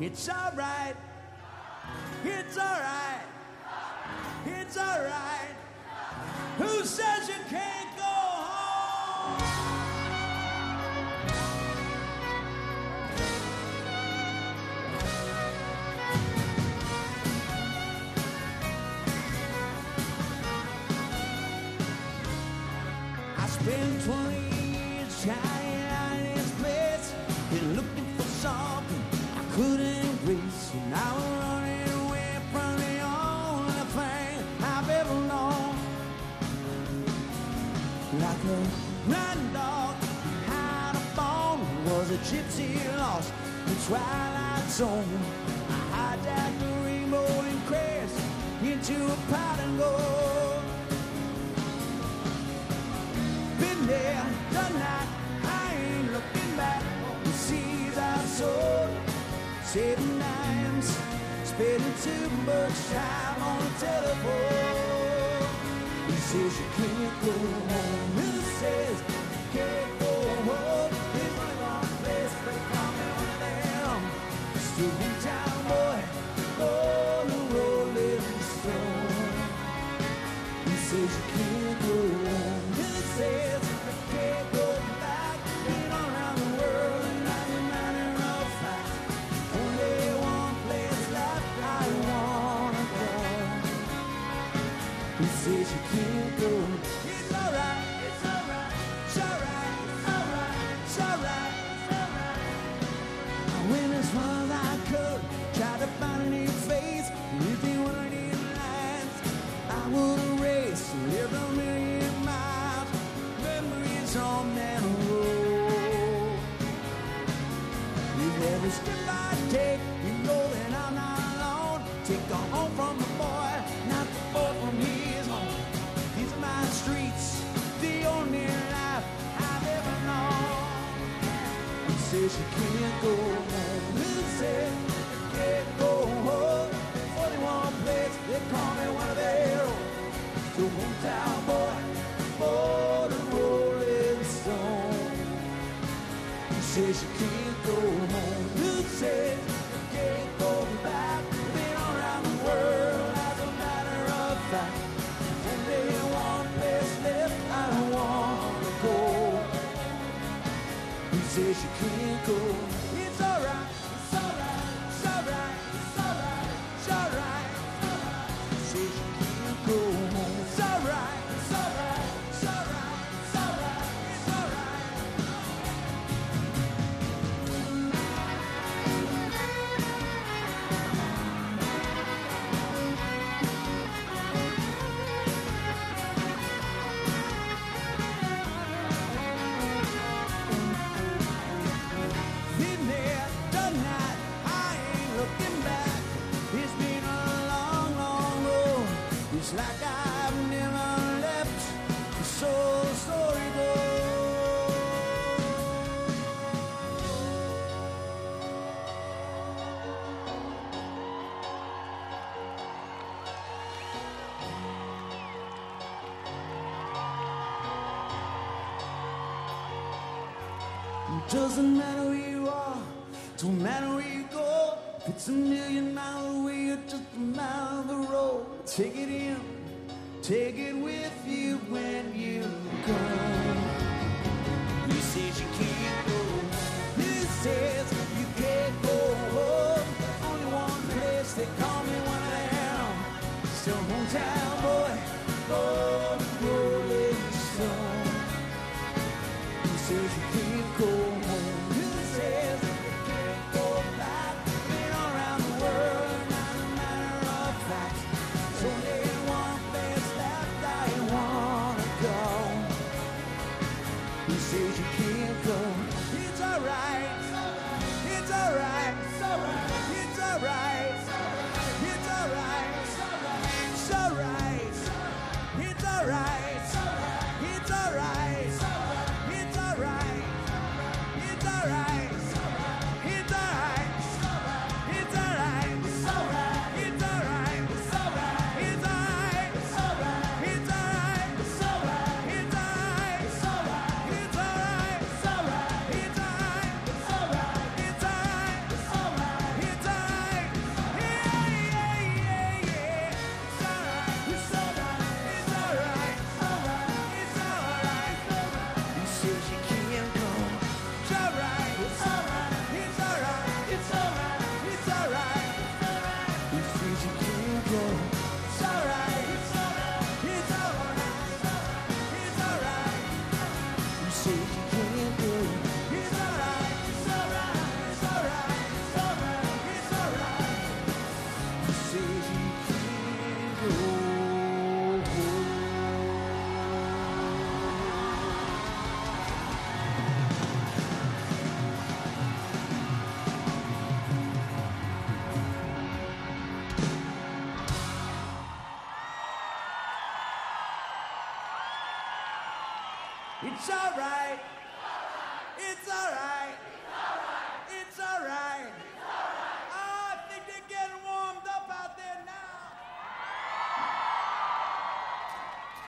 It's alright. It's alright. It's alright. Who says you can't go home? I spent 20 years trying. So now we're running away from the only thing I've ever known. Like a dog behind a bone was a gypsy lost in twilight zone. Crashed into a gold. Been there, done that. I ain't looking back. The seas I sold. Saving names, spending too much time on the telephone. He says you can't go home. He says you can't go home. is you keep going. It's alright, it's alright, it's alright, alright, it's alright, alright. I could, to find a new face. Lines, I would erase million miles. Memories on that road. With every step I take, you know that I'm not alone. Take a home from the boy, not the boy from here. says she can't go home. Who said she can't go home? 41 place, they call me one of their own. So hometown boy, born the rolling stone. He says she can't go home. Who said she can't go back? Been around the world as a matter of fact. Only one place left, I wanna go. He says she can't. It doesn't matter where you are, don't matter where you go. If it's a million miles away or just a mile of the road, take it in, take it with you when you go. You said you can't go. He says you can't go. Only one place they call me when I am still hometown boy. Oh, rolling stone. You said you can't go. says you can't go. It's alright. It's alright. It's alright. It's alright. It's alright.